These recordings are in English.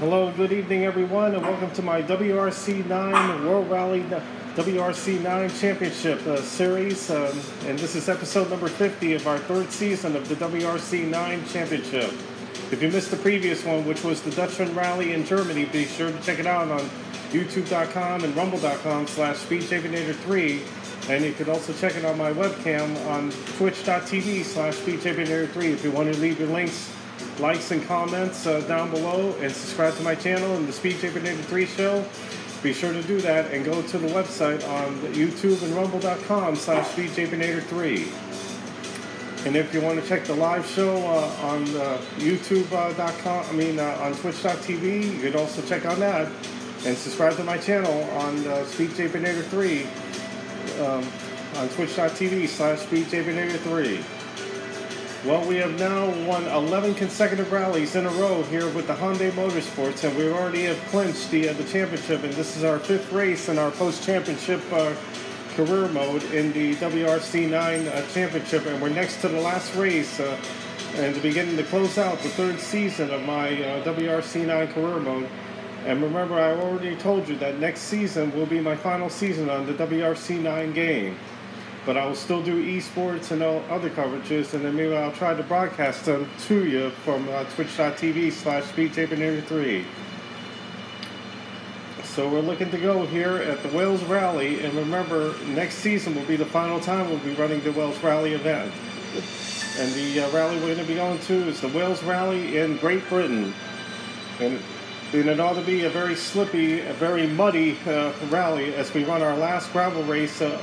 Hello, good evening, everyone, and welcome to my WRC 9 World Rally WRC 9 Championship uh, Series. Um, and this is episode number 50 of our third season of the WRC 9 Championship. If you missed the previous one, which was the Deutschland Rally in Germany, be sure to check it out on youtube.com and rumble.com slash speedjponator3. And you could also check it on my webcam on twitch.tv slash speedjponator3 if you want to leave your links likes and comments uh, down below and subscribe to my channel and the Speed JPonator 3 show. Be sure to do that and go to the website on YouTube and rumble.com slash Speed JPonator 3. And if you want to check the live show uh, on uh, youtube.com, I mean uh, on twitch.tv, you could also check on that and subscribe to my channel on uh, Speed JPonator 3 um, on twitch.tv slash Speed Championator 3. Well, we have now won 11 consecutive rallies in a row here with the Hyundai Motorsports, and we already have clinched the uh, the championship. And this is our fifth race in our post-championship uh, career mode in the WRC 9 uh, championship, and we're next to the last race uh, and beginning to close out the third season of my uh, WRC 9 career mode. And remember, I already told you that next season will be my final season on the WRC 9 game but I will still do esports and all other coverages, and then maybe I'll try to broadcast them to you from uh, twitch.tv slash speedjponator3. So we're looking to go here at the Wales Rally, and remember, next season will be the final time we'll be running the Wales Rally event. And the uh, rally we're going to be going to is the Wales Rally in Great Britain. And, and it ought to be a very slippy, a very muddy uh, rally as we run our last gravel race uh,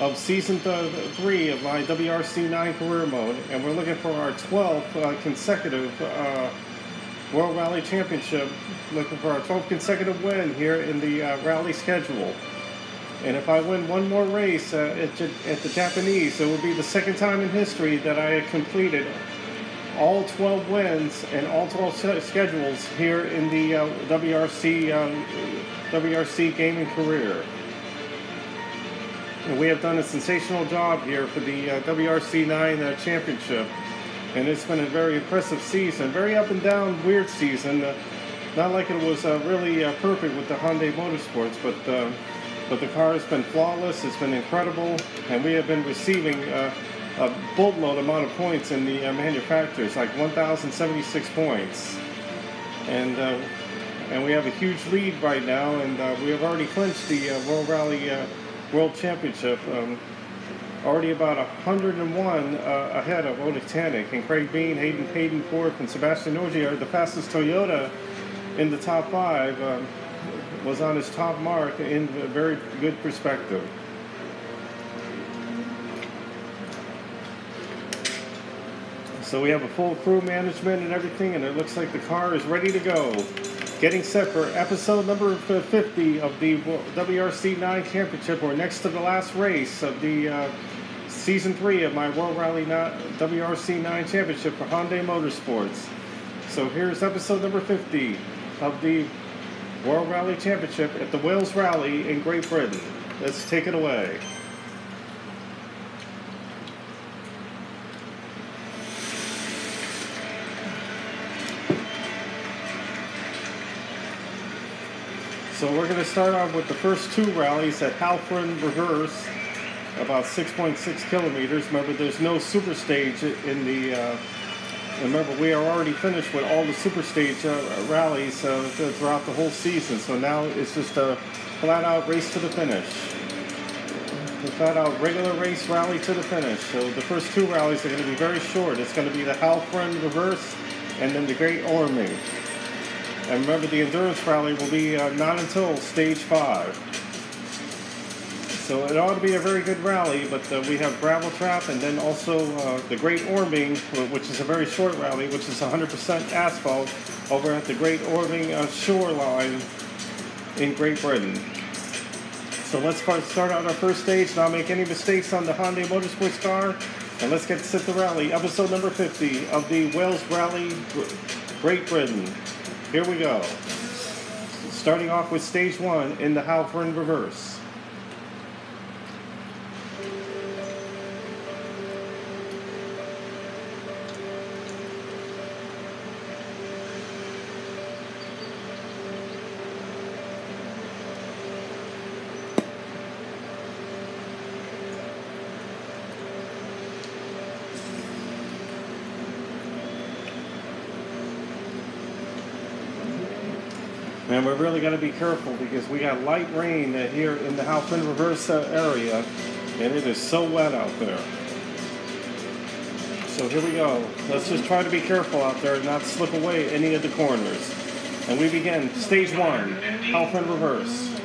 of season th- three of my WRC 9 career mode, and we're looking for our 12th uh, consecutive uh, World Rally Championship, looking for our 12th consecutive win here in the uh, rally schedule. And if I win one more race uh, at, at, the Japanese, it will be the second time in history that I have completed all 12 wins and all 12 schedules here in the uh, WRC um, WRC gaming career. And we have done a sensational job here for the uh, WRC 9 uh, Championship. And it's been a very impressive season, very up and down, weird season. Uh, not like it was uh, really uh, perfect with the Hyundai Motorsports, but uh, but the car has been flawless. It's been incredible, and we have been receiving a boatload amount of points in the manufacturers, like 1,076 points. And and we have a huge lead right now, and we have already clinched the World Rally World Championship. Um, already about 101 uh, ahead of Oleg Tänak and Craig Breen, Hayden Hayden fourth, and Sebastian Ogier the fastest Toyota in the top five. Um, was on his top mark in a very good perspective. So we have a full crew management and everything, and it looks like the car is ready to go getting set for episode number 50 of the WRC 9 Championship. We're next to the last race of the uh, season three of my World Rally WRC 9 Championship for Hyundai Motorsports. So here's episode number 50 of the World Rally Championship at the Wales Rally in Great Britain. Let's take it away. So we're going to start off with the first two rallies at Hafren Reverse, about 6.6 kilometers. Remember, there's no super stage in the. Uh, remember, we are already finished with all the super stage uh, rallies uh, throughout the whole season. So now it's just a flat-out race to the finish. A flat-out regular race rally to the finish. So the first two rallies are going to be very short. It's going to be the Hafren Reverse and then the Great Orming. And remember, the endurance rally will be uh, not until stage five. So it ought to be a very good rally, but uh, we have Gravel Trap and then also uh, the Great Orming, which is a very short rally, which is 100% asphalt over at the Great Orming uh, shoreline in Great Britain. So let's start out our first stage, not make any mistakes on the Hyundai Motorsports car, and let's get set the rally. Episode number 50 of the Wales Rally Great Britain. Here we go. Starting off with stage one in the Hafren reverse. And we really got to be careful because we got light rain here in the Hafren Reversa area, and it is so wet out there. So here we go. Let's just try to be careful out there and not slip away any of the corners. And we begin stage one, Hafren Reverse.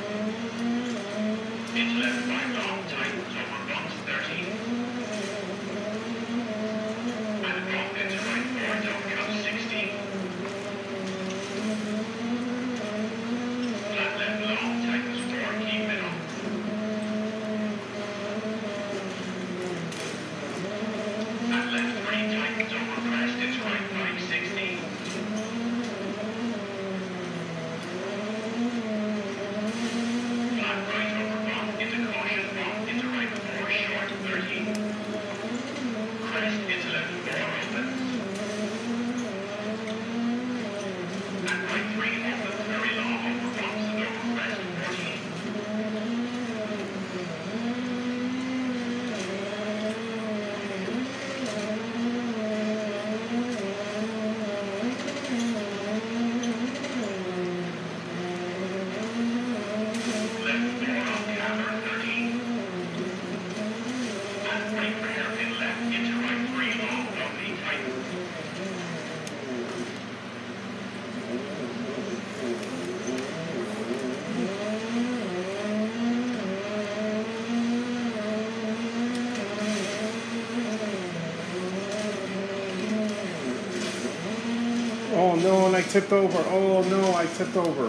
I tipped over. Oh no, I tipped over.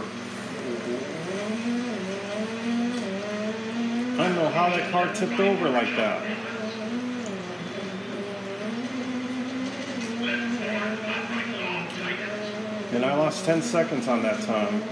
I don't know how that car tipped over like that. And I lost 10 seconds on that time.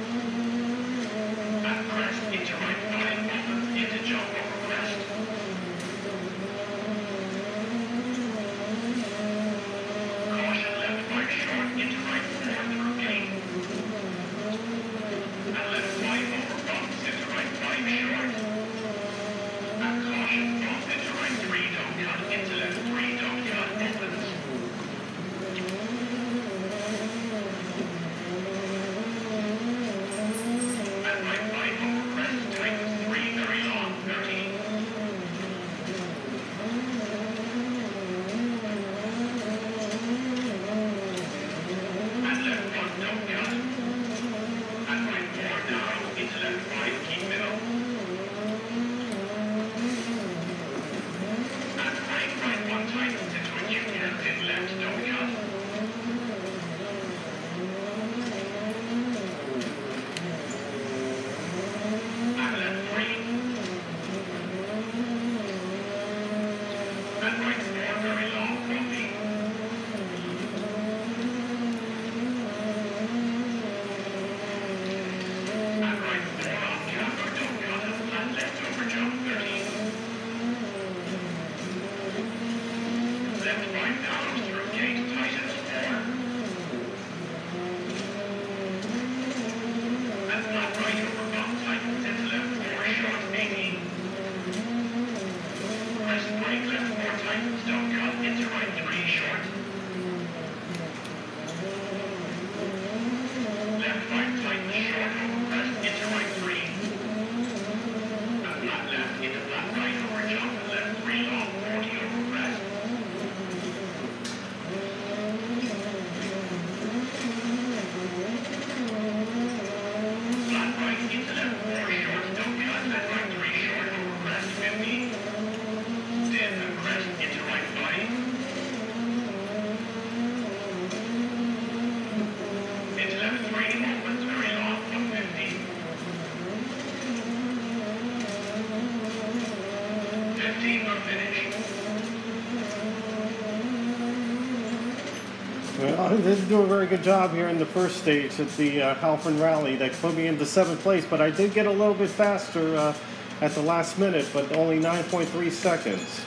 Well, they did do a very good job here in the first stage at the uh, Rally. They put me into seventh place, but I did get a little bit faster uh, at the last minute, but only 9.3 seconds.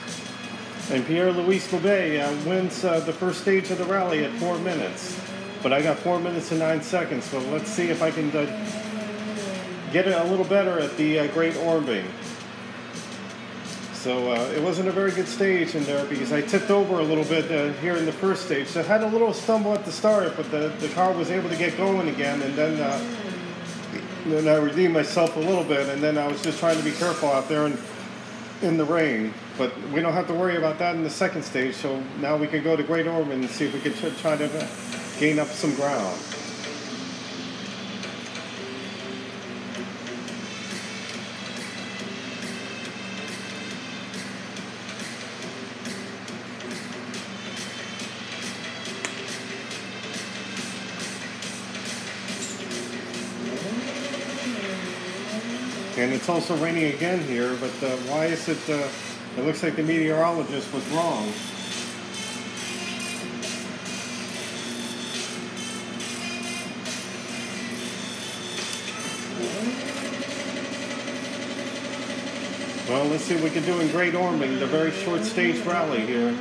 And Pierre-Louis Loubet uh, wins uh, the first stage of the rally at four minutes. But I got four minutes and nine seconds, so let's see if I can uh, get it a little better at the uh, Great Orme. So uh, it wasn't a very good stage in there because I tipped over a little bit uh, here in the first stage. So I had a little stumble at the start, but the, the car was able to get going again. And then, uh, then I redeemed myself a little bit. And then I was just trying to be careful out there in, in the rain. But we don't have to worry about that in the second stage. So now we can go to Great Ormond and see if we can try to uh, gain up some ground. It's also raining again here, but uh, why is it? Uh, it looks like the meteorologist was wrong. Well, let's see what we can do in Great Ormond, the very short stage rally here.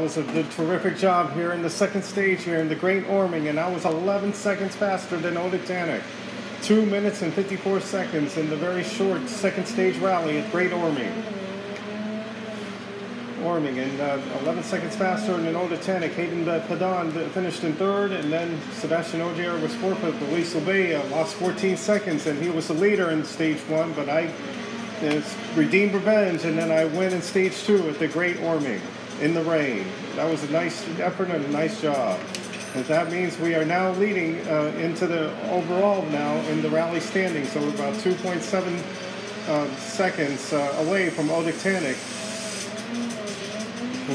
That was a terrific job here in the second stage here in the Great Orming, and I was 11 seconds faster than Ott Tänak. Two minutes and 54 seconds in the very short second stage rally at Great Orming. Orming, and uh, 11 seconds faster than Ott Tänak. Hayden uh, Paddon finished in third, and then Sebastian Ogier was fourth, but Luis Loubet uh, lost 14 seconds, and he was the leader in stage one, but I uh, redeemed revenge, and then I win in stage two at the Great Orming in the rain. That was a nice effort and a nice job. And that means we are now leading uh, into the overall now in the rally standing. So we're about 2.7 uh, seconds uh, away from Ott Tänak.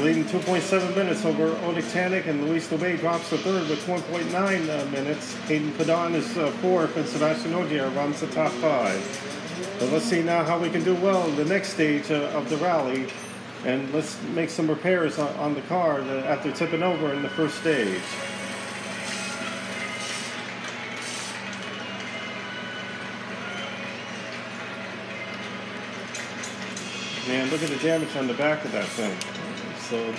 Leading 2.7 minutes over Ott Tänak, and Luis Loubet drops to third with 1.9 uh, minutes. Hayden Paddon is uh, fourth, and Sebastian Ogier runs the top five. But let's see now how we can do well in the next stage uh, of the rally. And let's make some repairs on, on the car that, after tipping over in the first stage. Man, look at the damage on the back of that thing. So,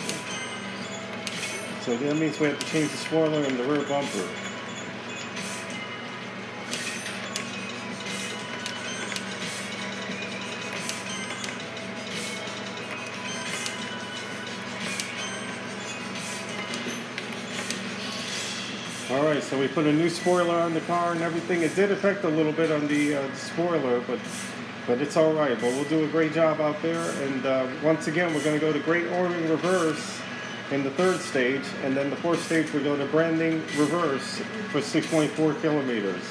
so that means we have to change the spoiler and the rear bumper. So we put a new spoiler on the car and everything. It did affect a little bit on the, uh, spoiler, but but it's all right. But we'll do a great job out there. And uh, once again, we're going to go to Great Orming Reverse in the third stage, and then the fourth stage we go to Branding Reverse for 6.4 kilometers.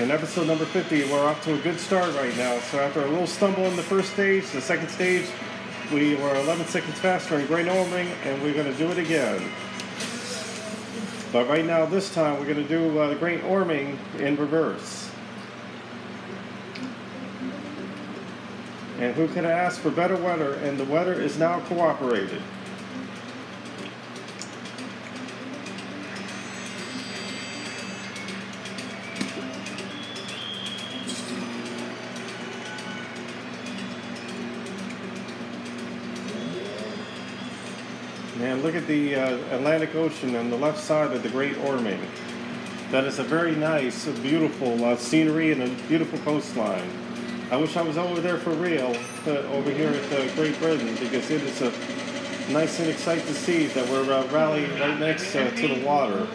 In episode number 50, we're off to a good start right now. So after a little stumble in the first stage, the second stage, we were 11 seconds faster in Great Orming, and we're going to do it again. But right now, this time, we're going to do uh, Great Orming in reverse. And who could ask for better weather? And the weather is now cooperated. Look at the uh, Atlantic Ocean on the left side of the Great Orming. That is a very nice, beautiful uh, scenery and a beautiful coastline. I wish I was over there for real, over here at uh, Great Britain, because it is a nice and exciting to see that we're uh, rallying right next uh, to the water.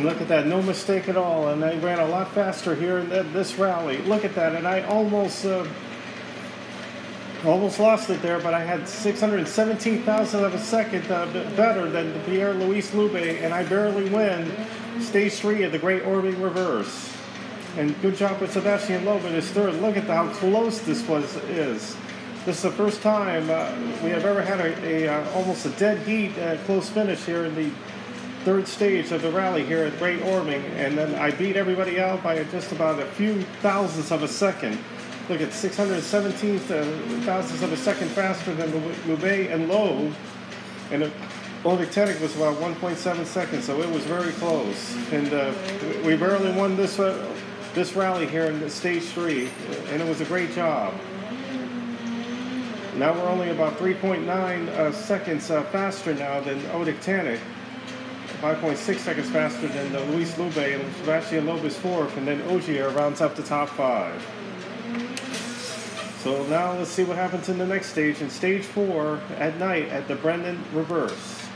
And look at that, no mistake at all. And I ran a lot faster here in this rally. Look at that, and I almost uh, almost lost it there, but I had 617 thousand of a second uh, better than Pierre Louis Loubet, and I barely win stage three of the Great Orming Reverse. And good job with Sebastian Loeb in his third. Look at how close this was is. This is the first time uh, we have ever had a, a uh, almost a dead heat uh, close finish here in the third stage of the rally here at Great Orming, and then I beat everybody out by just about a few thousandths of a second. look at 617th uh, thousandths of a second faster than Loubet and Loeb, and Tänak was about 1.7 seconds, so it was very close. And uh, we barely won this uh, this rally here in the stage three, and it was a great job. Now we're only about 3.9 uh, seconds uh, faster now than Ott Tänak. 5.6 seconds faster than uh, Luis Loubet, and Sebastian Loeb is fourth, and then Ogier rounds up the top five. So now let's see what happens in the next stage. In stage four at night at the Brendan Reverse.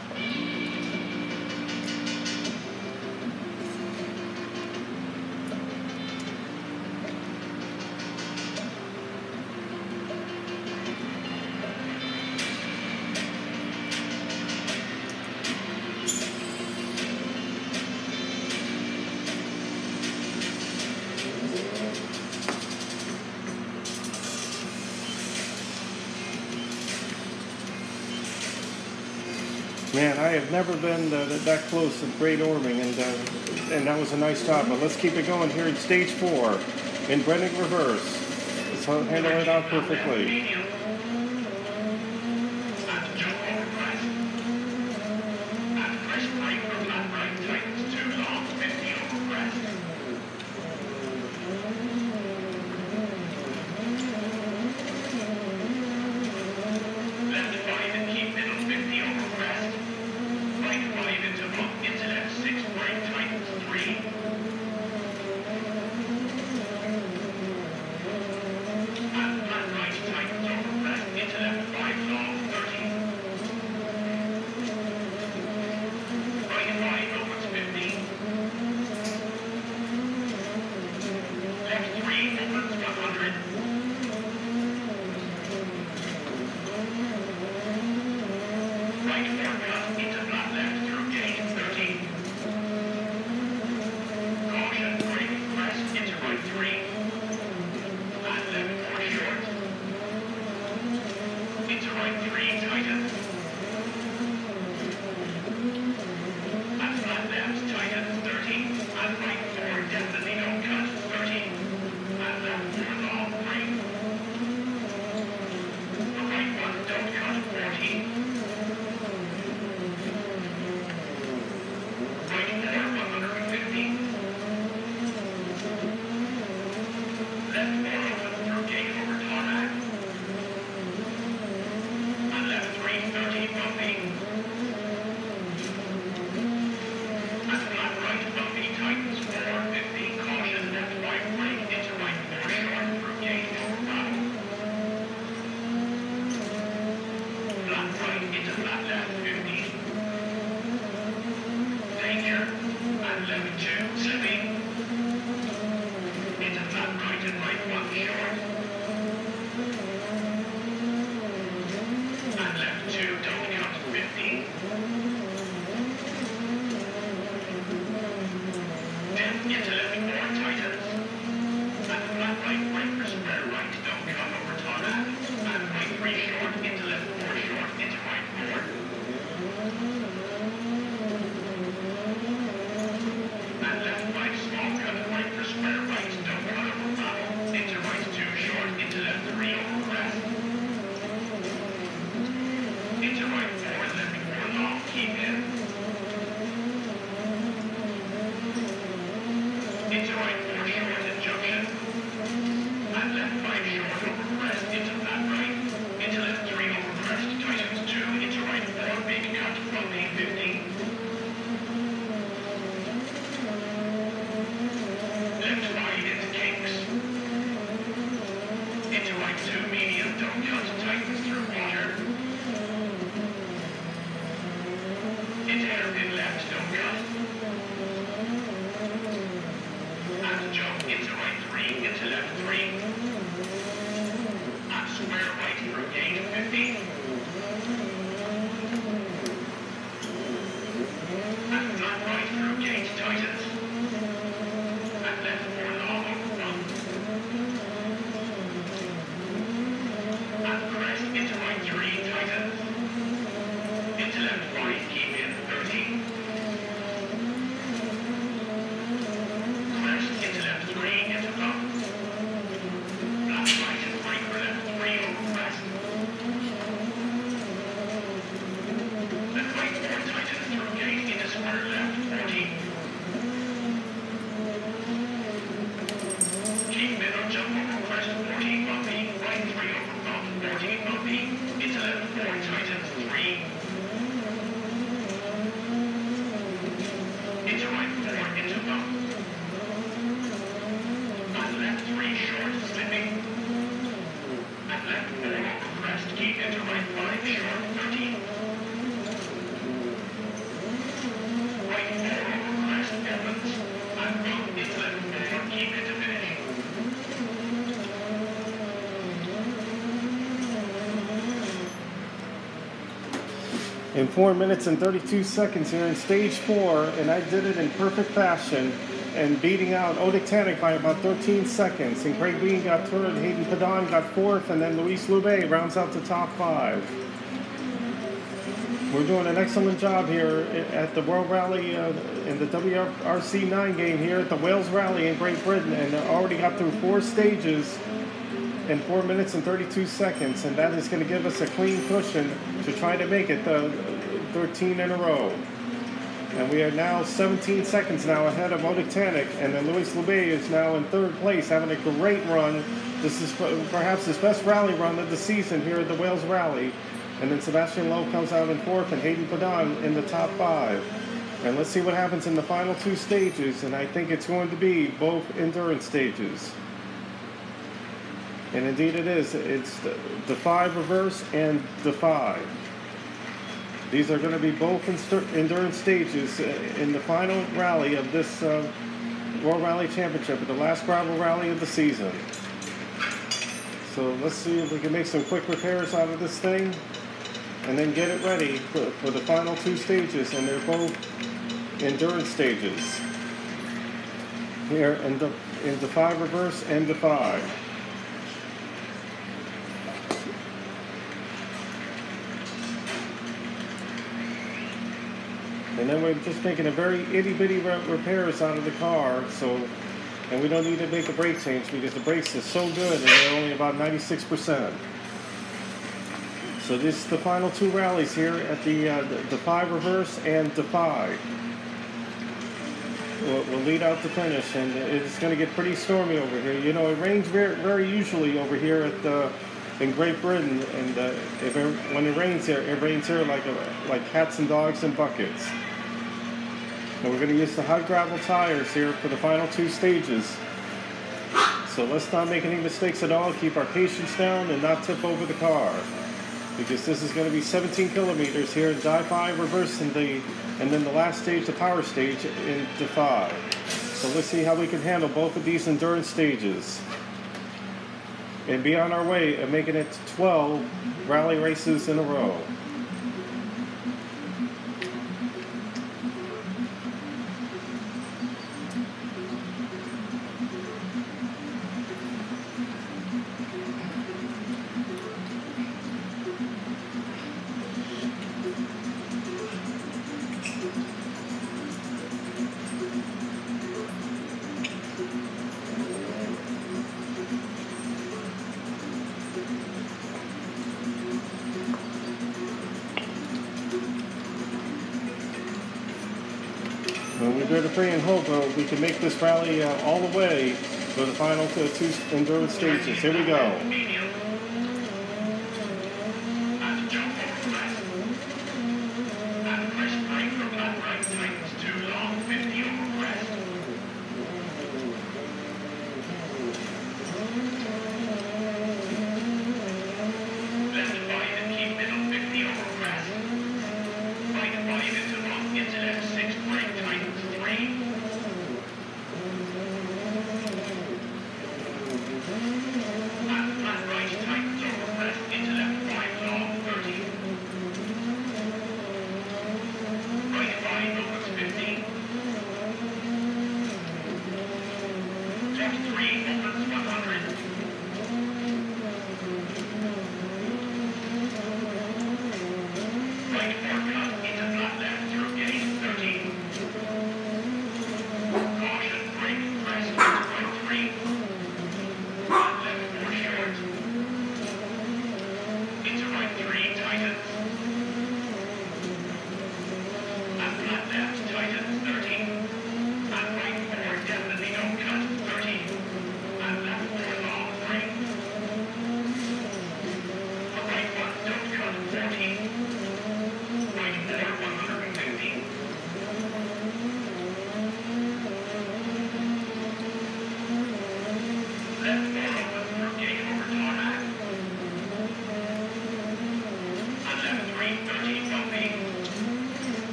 Man, I have never been uh, that close to Great Orming, and uh, and that was a nice job. But let's keep it going here in stage four, in Brennan reverse. Let's handle it out perfectly. Amen. 4 minutes and 32 seconds here in stage 4, and I did it in perfect fashion and beating out Ott Tänak by about 13 seconds. And Craig Breen got third, Hayden Paddon got fourth, and then Luis Loubet rounds out the top five. We're doing an excellent job here at the World Rally uh, in the WRC 9 game here at the Wales Rally in Great Britain, and already got through four stages in 4 minutes and 32 seconds, and that is going to give us a clean cushion to try to make it uh, 13 in a row. And we are now 17 seconds now ahead of Ott Tänak, and then Luis Loubet is now in third place, having a great run. This is perhaps his best rally run of the season here at the Wales Rally. And then Sebastian Loeb comes out in fourth, and Hayden Paddon in the top five. And let's see what happens in the final two stages, and I think it's going to be both endurance stages. And indeed it is. It's the five reverse and the five. These are going to be both endurance stages uh, in the final rally of this uh, World Rally Championship, the last gravel rally of the season. So let's see if we can make some quick repairs out of this thing and then get it ready for, for the final two stages. And they're both endurance stages. Here in the, in the five reverse and the five. And then we're just making a very itty bitty re- repairs out of the car. So, and we don't need to make a brake change because the brakes are so good and they're only about 96%. So this is the final two rallies here at the uh, the, the five reverse and the five. We'll, we'll lead out the finish, and it's going to get pretty stormy over here. You know, it rains very, very usually over here at uh, in Great Britain, and uh, if it, when it rains here, it rains here like a, like cats and dogs in buckets. And we're going to use the hot gravel tires here for the final two stages. So let's not make any mistakes at all. Keep our patience down and not tip over the car. Because this is going to be 17 kilometers here in 5 reverse in the, and then the last stage, the power stage in 5. So let's see how we can handle both of these endurance stages. And be on our way of making it to 12 rally races in a row. We're uh, we can make this rally uh, all the way for the final two endurance stages. Here we go.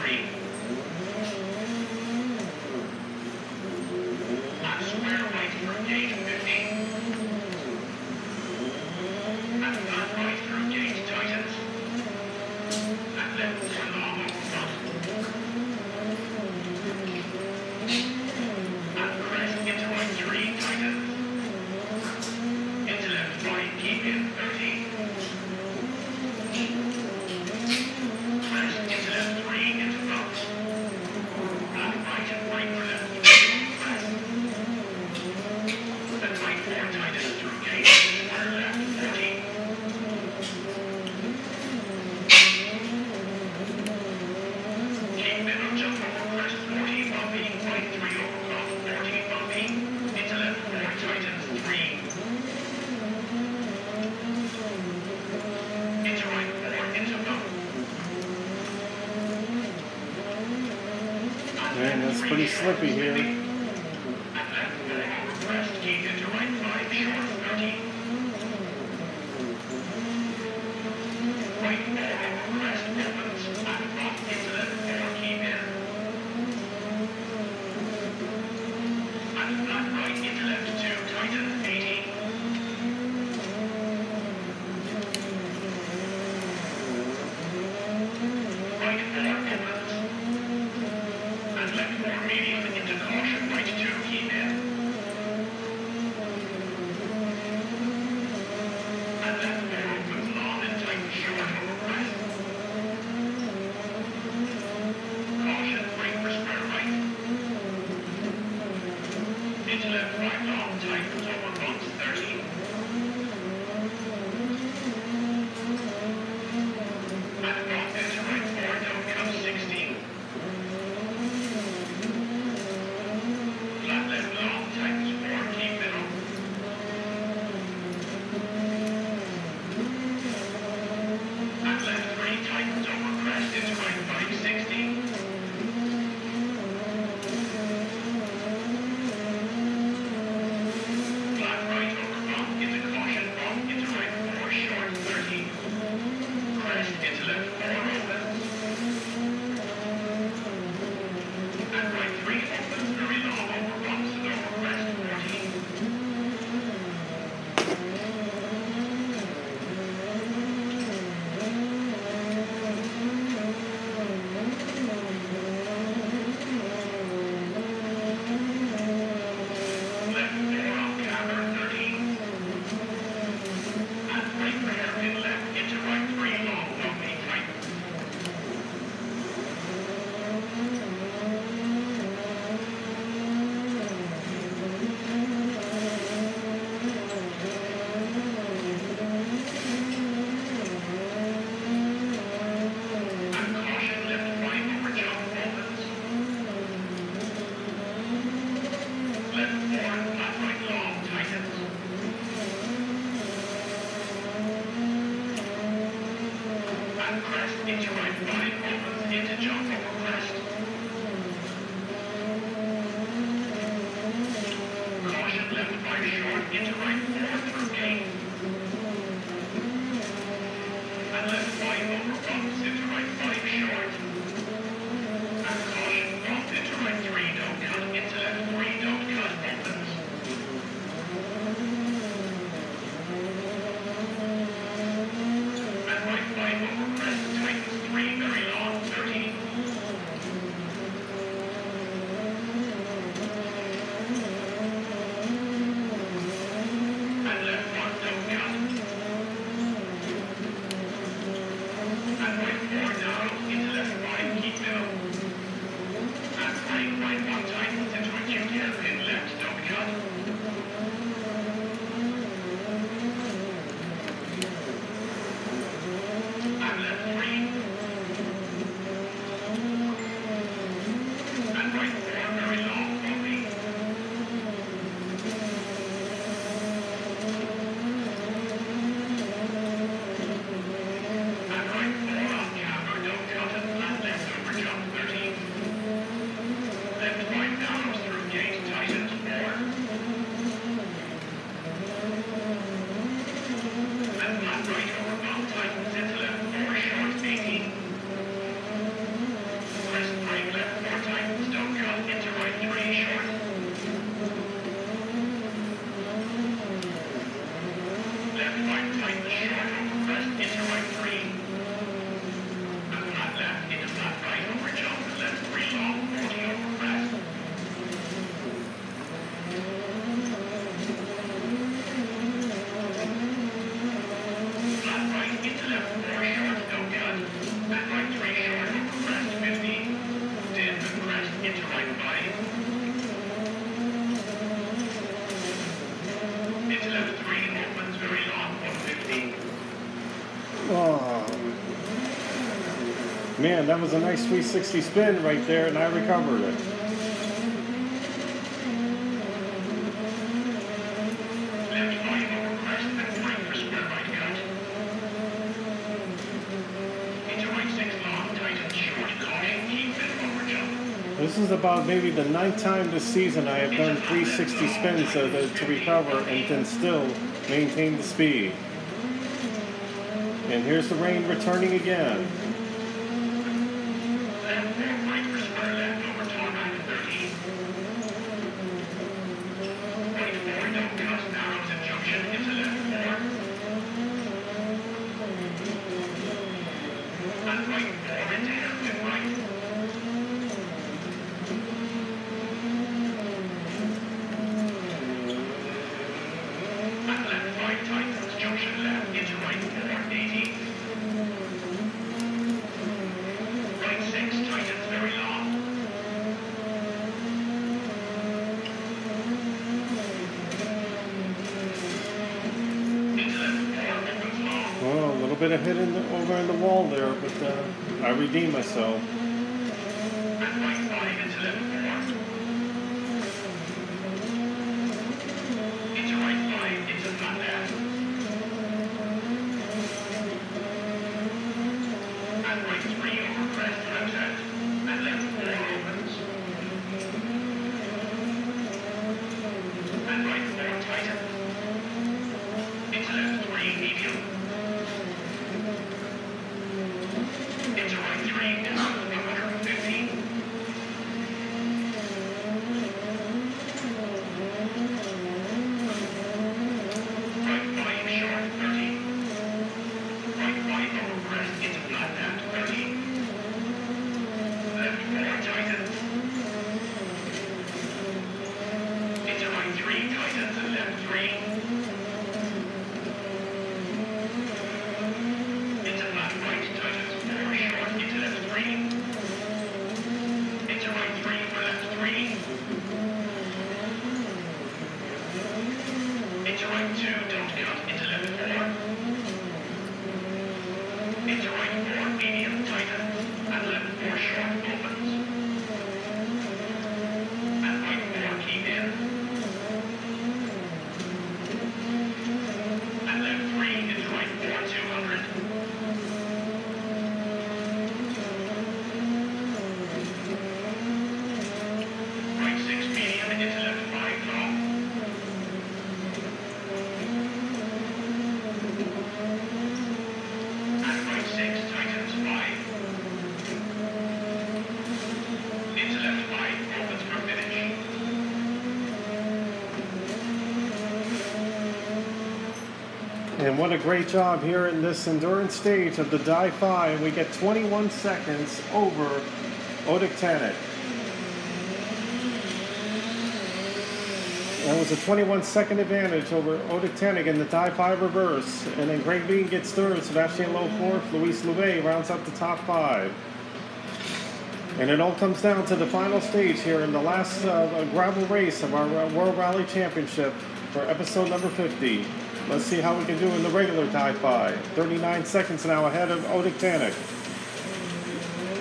Green. Man, that was a nice 360 spin right there, and I recovered it. This is about maybe the ninth time this season I have done 360 spins to, to recover and then still maintain the speed. And here's the rain returning again. What a great job here in this endurance stage of the Die 5. We get 21 seconds over Ott Tänak. That was a 21 second advantage over Ott Tänak in the Die 5 reverse. And then Craig Breen gets third, Sebastian Loeb fourth, Louis Loubet rounds up the top five. And it all comes down to the final stage here in the last uh, gravel race of our uh, World Rally Championship for episode number 50. Let's see how we can do in the regular tie five. 39 seconds now ahead of Ott Tänak.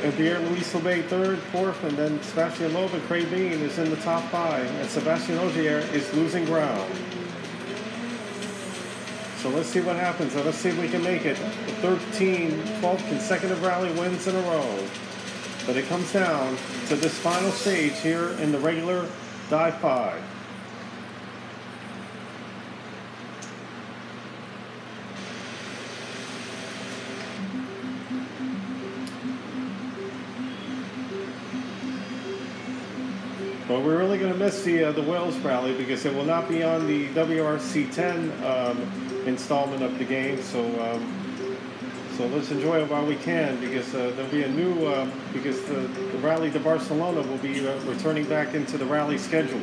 And Pierre Louis Loubet third, fourth, and then Sebastian Loeb and Craig Breen is in the top five. And Sebastian Ogier is losing ground. So let's see what happens. Let's see if we can make it. 13, 12 consecutive rally wins in a row. But it comes down to this final stage here in the regular die five. But we're really going to miss the uh, the Wales rally because it will not be on the WRC 10 um, installment of the game. So um, so let's enjoy it while we can because uh, there'll be a new uh, because the, the rally to Barcelona will be uh, returning back into the rally schedule.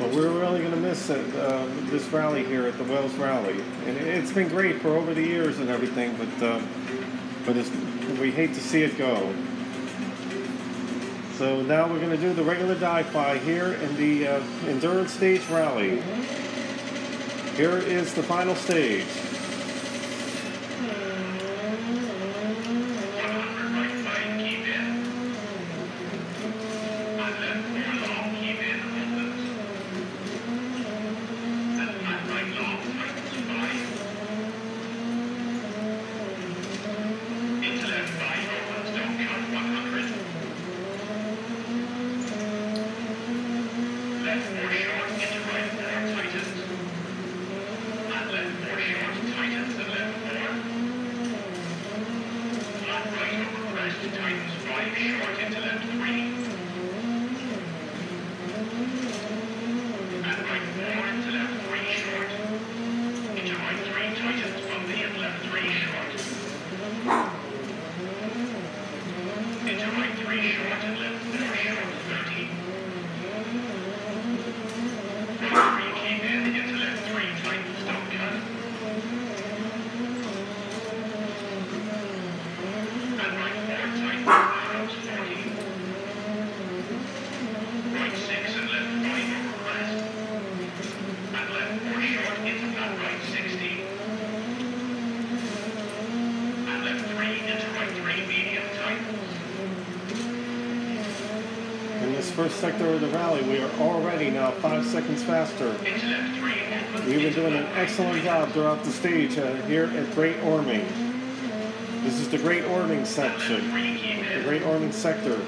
But we're really going to miss it, uh, this rally here at the Wales Rally, and it- it's been great for over the years and everything. But uh, but we hate to see it go. So now we're going to do the regular die fly here in the uh, endurance stage rally. Here is the final stage. sector of the rally, we are already now five seconds faster. We've been doing an excellent job throughout the stage uh, here at Great Orming. This is the Great Orming section, the Great Orming sector.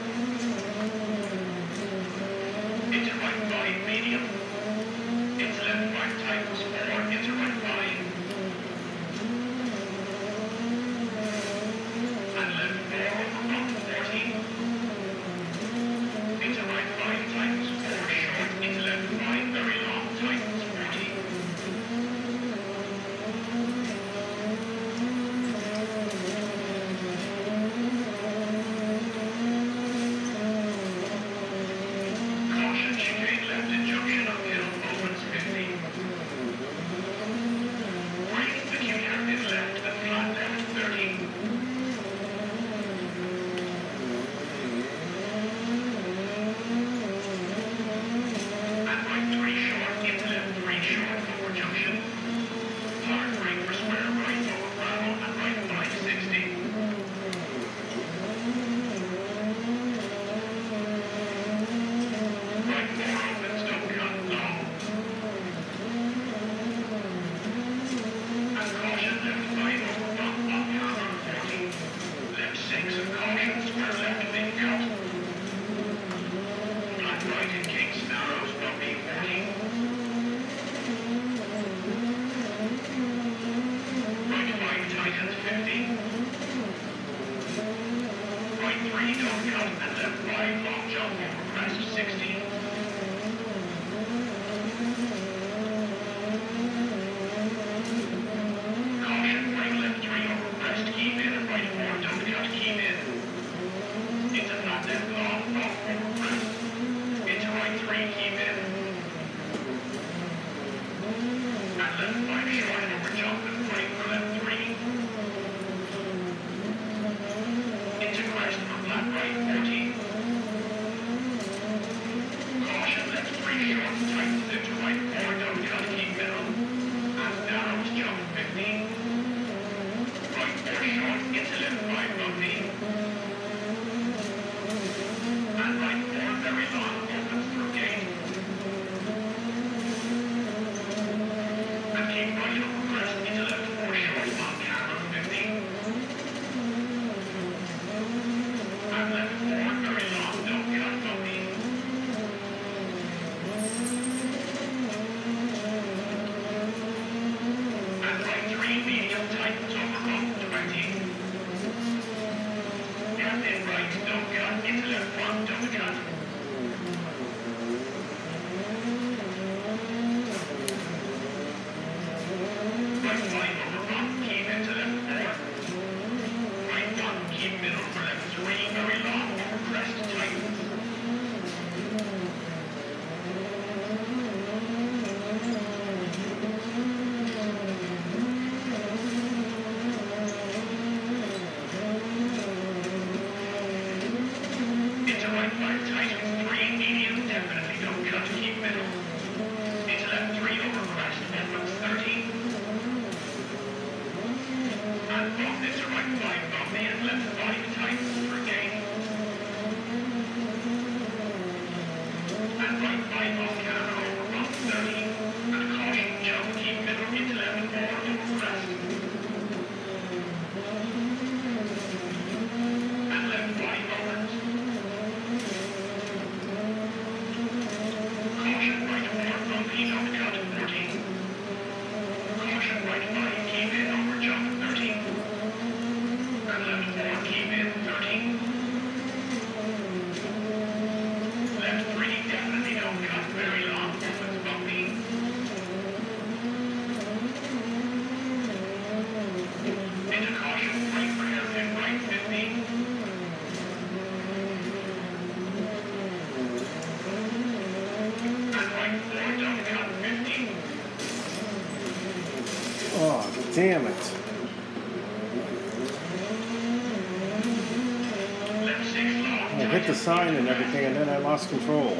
Sign and everything, and then I lost control.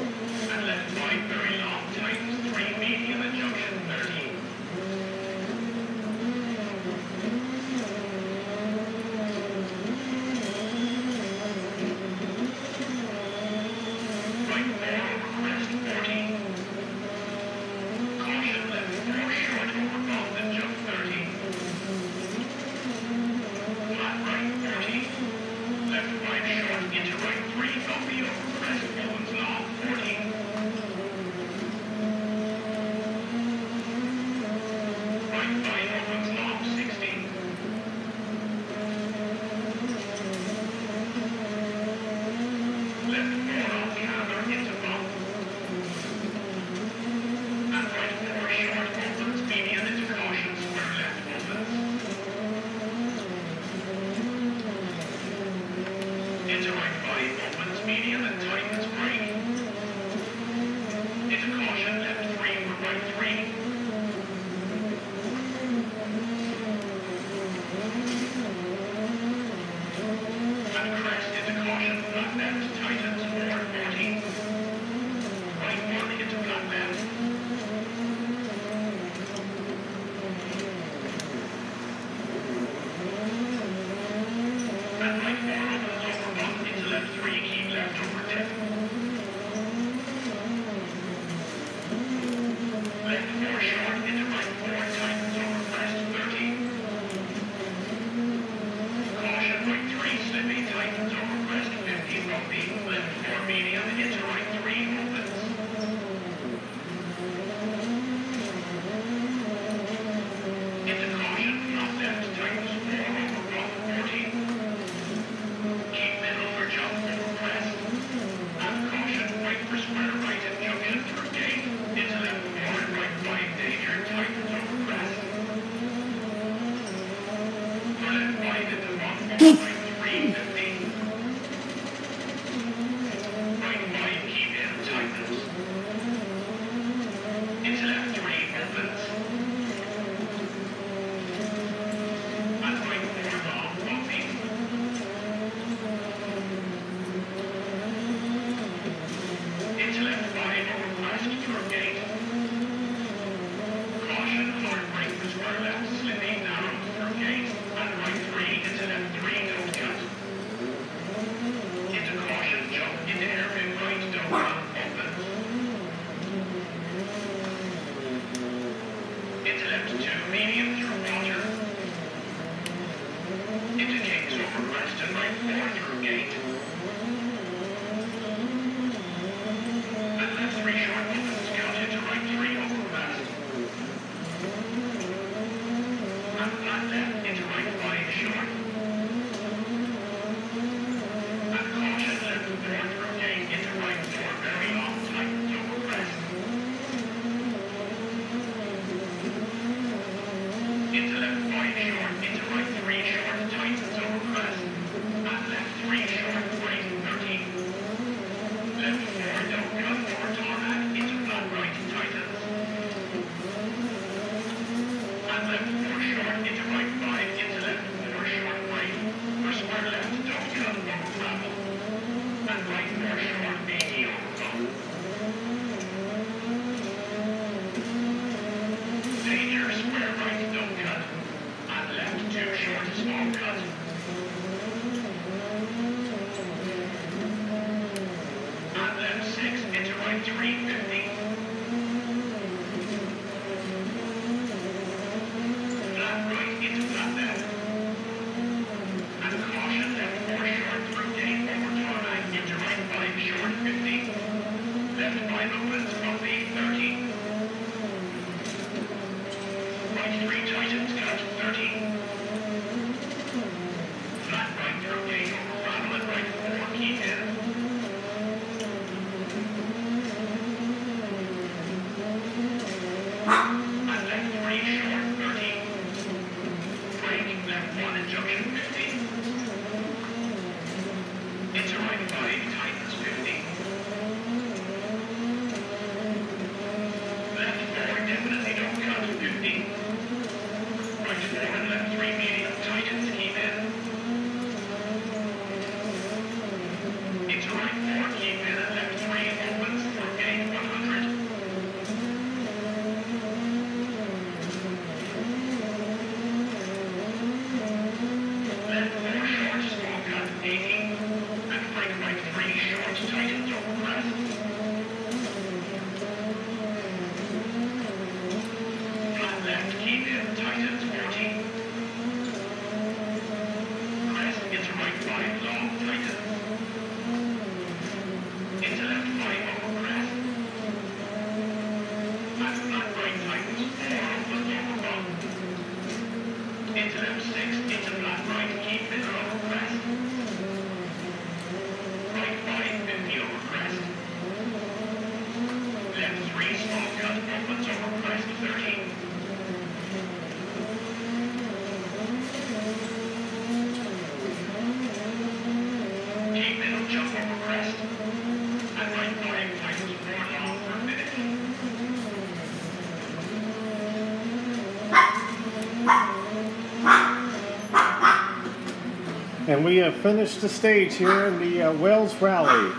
And we have finished the stage here in the uh, Wales Rally.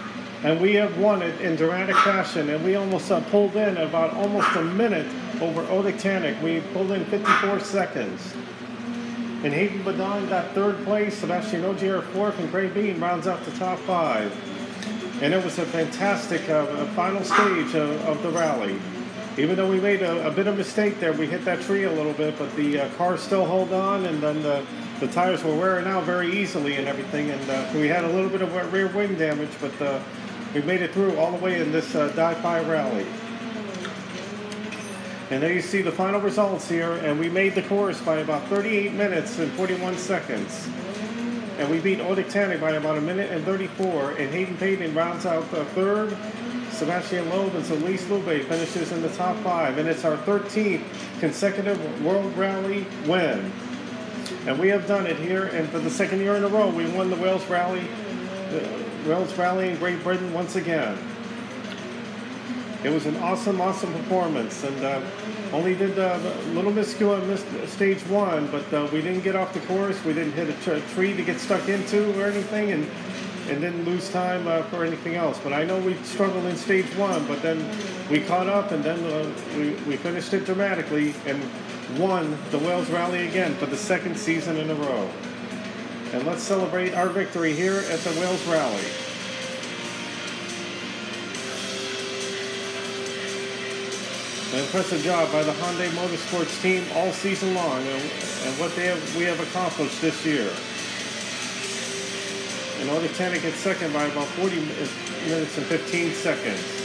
And we have won it in dramatic fashion. And we almost uh, pulled in about almost a minute over Ott Tänak. We pulled in 54 seconds. And Hayden Paddon got third place, Sebastian Ogier fourth, and Craig Breen rounds out the top five. And it was a fantastic uh, final stage of, of the rally. Even though we made a, a bit of mistake there, we hit that tree a little bit, but the uh, car still held on, and then the, the tires were wearing out very easily and everything. And uh, we had a little bit of rear wing damage, but uh, we made it through all the way in this uh, Die 5 rally. And there you see the final results here, and we made the course by about 38 minutes and 41 seconds. And we beat Ott Tänak by about a minute and 34, and Hayden Paddon rounds out the third. Sebastian Loeb and Elise Lube finishes in the top five, and it's our 13th consecutive World Rally win. And we have done it here, and for the second year in a row, we won the Wales Rally, the Wales Rally in Great Britain once again. It was an awesome, awesome performance, and uh, only did uh, a little miscue on stage one, but uh, we didn't get off the course. We didn't hit a tr- tree to get stuck into or anything, and and didn't lose time uh, for anything else. But I know we struggled in stage one, but then we caught up, and then uh, we we finished it dramatically and won the Wales Rally again for the second season in a row. And let's celebrate our victory here at the Wales Rally. An impressive job by the Hyundai Motorsports team all season long and, and what they have, we have accomplished this year. And Ott Tänak gets second by about 40 minutes and 15 seconds.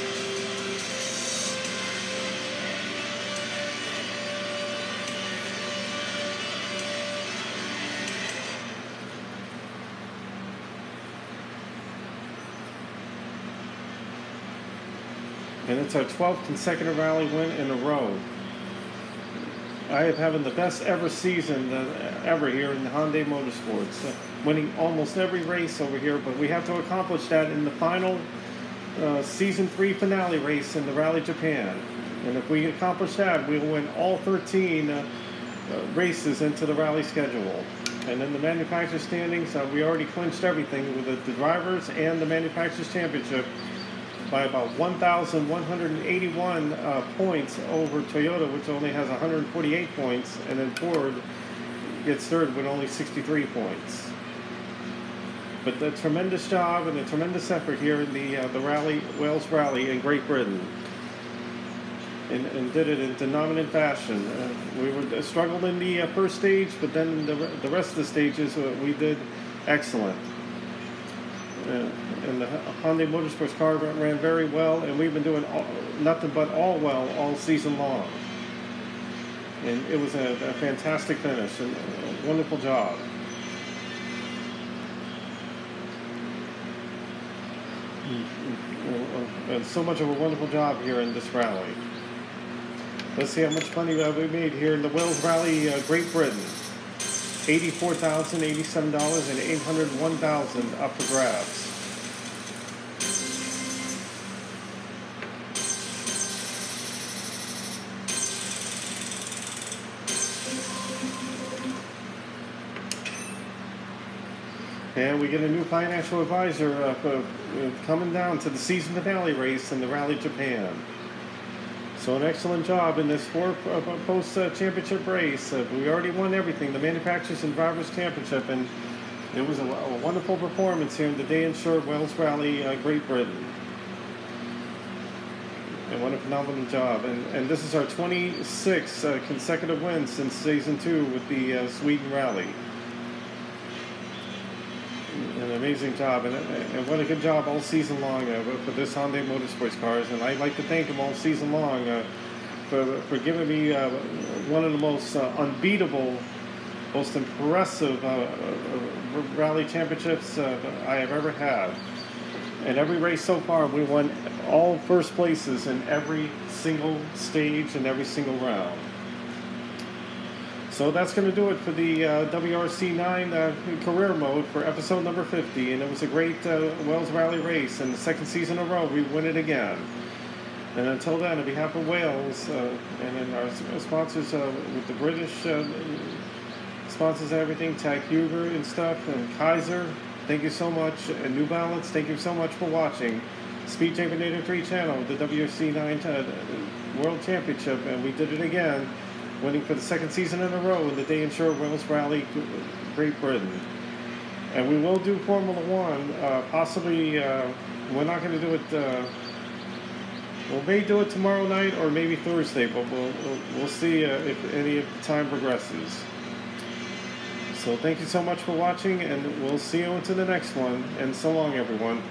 It's our 12th consecutive rally win in a row. I am having the best ever season ever here in the Hyundai Motorsports, uh, winning almost every race over here. But we have to accomplish that in the final uh, season three finale race in the Rally Japan. And if we accomplish that, we will win all 13 uh, uh, races into the rally schedule. And in the manufacturers standings, uh, we already clinched everything with the, the drivers and the manufacturers championship by about 1,181 uh, points over Toyota, which only has 148 points, and then Ford gets third with only 63 points. But the tremendous job and the tremendous effort here in the uh, the rally Wales Rally in Great Britain, and, and did it in dominant fashion. Uh, we were struggled in the uh, first stage, but then the, the rest of the stages uh, we did excellent. Uh, and the Hyundai Motorsports car ran very well, and we've been doing all, nothing but all well all season long. And it was a, a fantastic finish and a wonderful job. Mm, And so much of a wonderful job here in this rally. Let's see how much money we made here in the Wales Rally, uh, Great Britain. Eighty-four thousand, eighty-seven dollars, and eight hundred one thousand up for grabs. And we get a new financial advisor uh, uh, coming down to the season finale race in the Rally Japan. So an excellent job in this four uh, post championship race. Uh, we already won everything, the manufacturers and drivers championship, and It was a, wonderful performance here in the Day Insured Wales Rally, uh, Great Britain. And what a phenomenal job. And, and this is our 26th uh, consecutive win since season two with the Sweden Rally. An amazing job, and, and what a good job all season long uh, for this Hyundai Motorsports cars. And I'd like to thank them all season long uh, for, for giving me uh, one of the most uh, unbeatable, most impressive uh, uh, rally championships I have ever had. In every race so far, we won all first places in every single stage and every single round. So that's going to do it for the uh, WRC9 uh, career mode for episode number 50. And it was a great uh, Wales Rally race. And the second season in a row, we win it again. And until then, on behalf of Wales uh, and our sponsors uh, with the British uh, sponsors everything, Tag Heuer and stuff, and Kaiser, thank you so much. And New Balance, thank you so much for watching. Speed JPonator 3 channel, the WRC 9 World Championship, and we did it again winning for the second season in a row in the Dayinsure Wales Rally, Great Britain. And we will do Formula One. Uh, possibly, uh, we're not going to do it. Uh, we may do it tomorrow night or maybe Thursday, but we'll we'll, see uh, if any time progresses. So thank you so much for watching, and we'll see you into the next one. And so long, everyone.